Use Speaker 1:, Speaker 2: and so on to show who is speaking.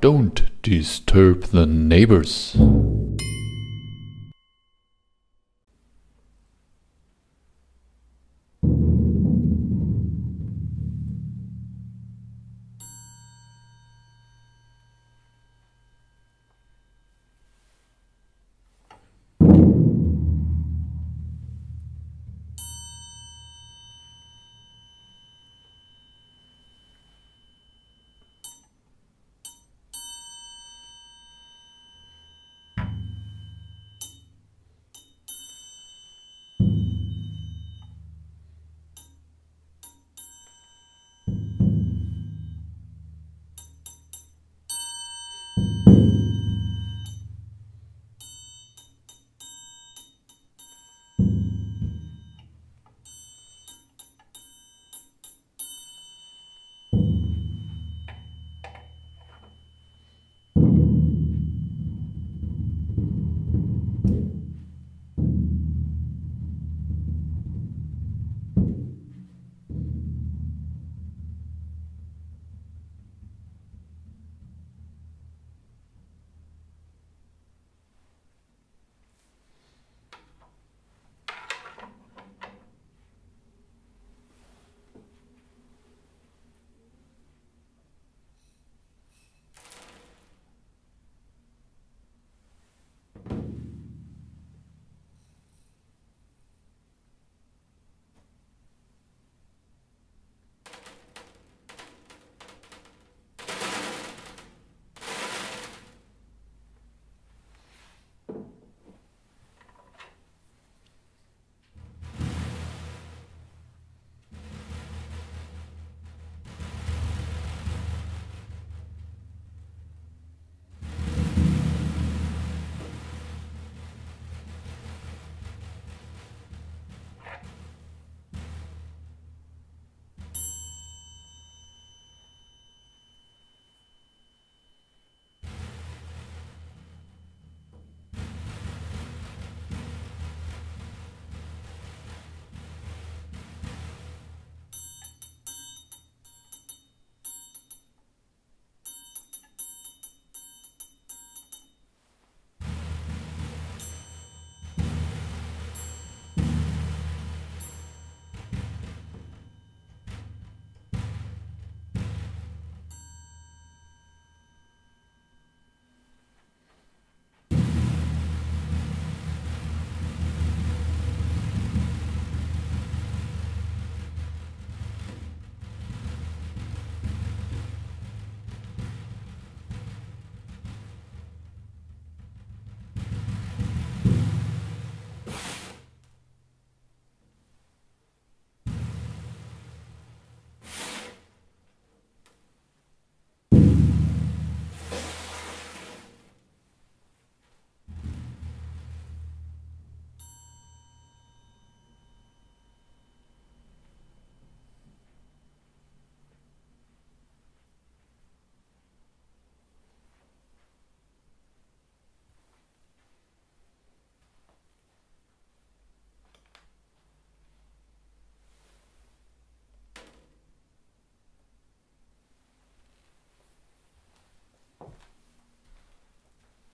Speaker 1: Don't disturb the neighbors.